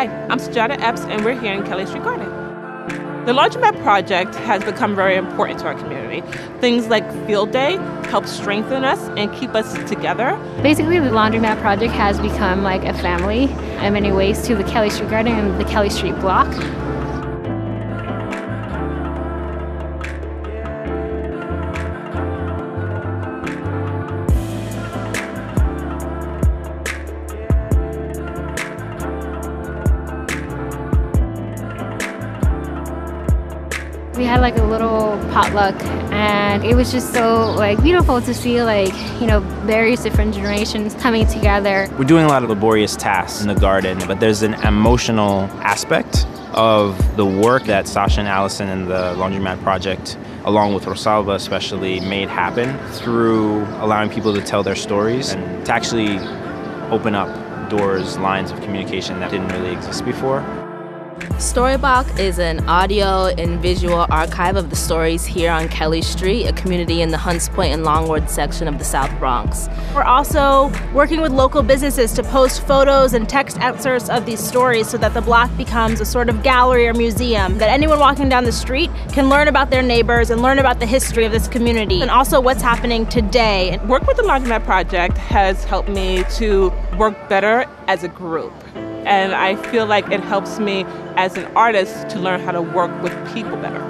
Hi, I'm Sujata Epps, and we're here in Kelly Street Garden. The Laundromat Project has become very important to our community. Things like Field Day help strengthen us and keep us together. Basically, the Laundromat Project has become like a family in many ways to the Kelly Street Garden and the Kelly Street block. We had like a little potluck and it was just so like beautiful to see like you know various different generations coming together. We're doing a lot of laborious tasks in the garden but there's an emotional aspect of the work that sasha and allison and the laundromat project along with rosalba especially made happen through allowing people to tell their stories and to actually open up doors lines of communication that didn't really exist before Storyblock is an audio and visual archive of the stories here on Kelly Street, a community in the Hunts Point and Longwood section of the South Bronx. We're also working with local businesses to post photos and text excerpts of these stories so that the block becomes a sort of gallery or museum that anyone walking down the street can learn about their neighbors and learn about the history of this community and also what's happening today. Work with the Laundromat Project has helped me to work better as a group and I feel like it helps me as an artist to learn how to work with people better.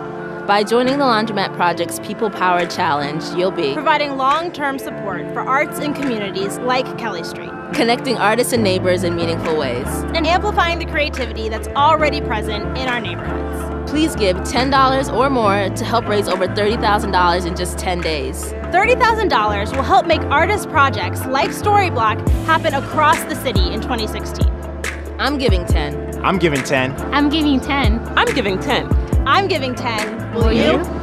By joining the Laundromat Project's People Power Challenge, you'll be providing long term support for arts and communities like Kelly Street, connecting artists and neighbors in meaningful ways, and amplifying the creativity that's already present in our neighborhoods. Please give $10 or more to help raise over $30,000 in just 10 days. $30,000 will help make artist projects like Storyblock happen across the city in 2016. I'm giving 10. I'm giving 10. I'm giving 10. I'm giving 10. I'm giving 10. Will, Will you? you?